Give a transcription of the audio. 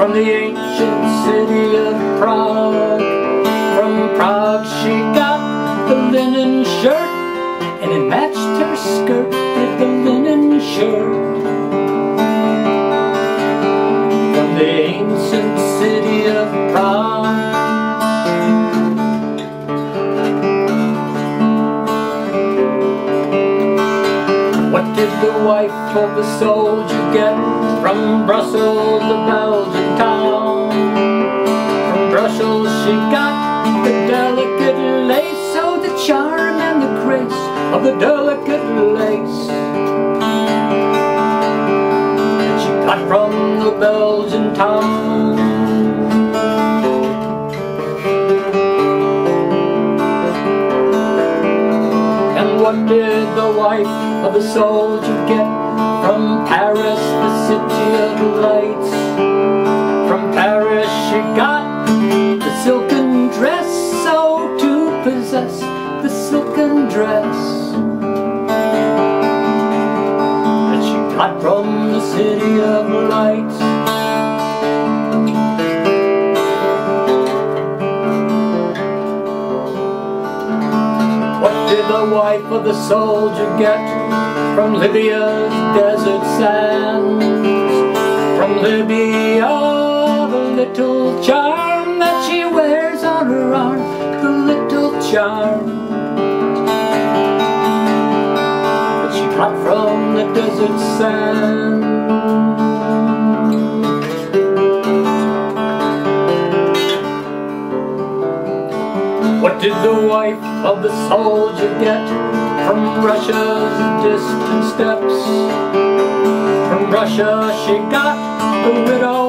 from the ancient city of Prague. From Prague she got the linen shirt, and it matched her skirt with the linen shirt. From the ancient city of Prague. What did the wife of the soldier get from Brussels, the Belgian she got the delicate lace, oh the charm and the grace of the delicate lace. That she got from the Belgian town. And what did the wife of the soldier get from Paris, the city of lights? Possess the silken dress that she got from the city of lights. What did the wife of the soldier get from Libya's desert sands? From Libya, the little charm that she wears on her arm, charm she got from the desert sand. What did the wife of the soldier get from Russia's distant steppes? From Russia she got the widow's